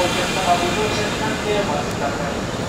お客様ご乗車になってお待ちください。